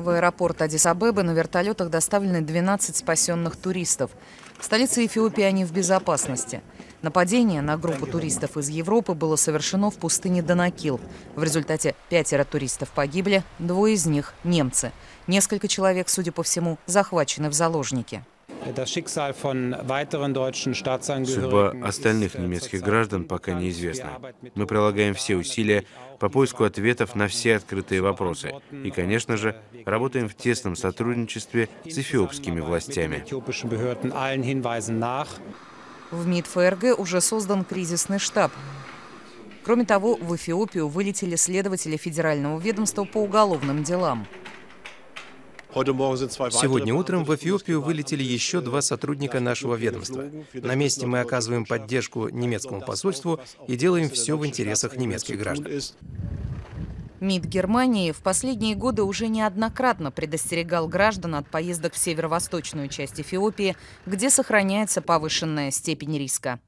В аэропорт Адис-Абебы на вертолетах доставлены 12 спасенных туристов. В столице Эфиопии они в безопасности. Нападение на группу туристов из Европы было совершено в пустыне Данакил. В результате пятеро туристов погибли, двое из них – немцы. Несколько человек, судя по всему, захвачены в заложники. Судьба остальных немецких граждан пока неизвестна. Мы прилагаем все усилия по поиску ответов на все открытые вопросы. И, конечно же, работаем в тесном сотрудничестве с эфиопскими властями. В МИД ФРГ уже создан кризисный штаб. Кроме того, в Эфиопию вылетели следователи Федерального ведомства по уголовным делам. Сегодня утром в Эфиопию вылетели еще два сотрудника нашего ведомства. На месте мы оказываем поддержку немецкому посольству и делаем все в интересах немецких граждан. МИД Германии в последние годы уже неоднократно предостерегал граждан от поездок в северо-восточную часть Эфиопии, где сохраняется повышенная степень риска.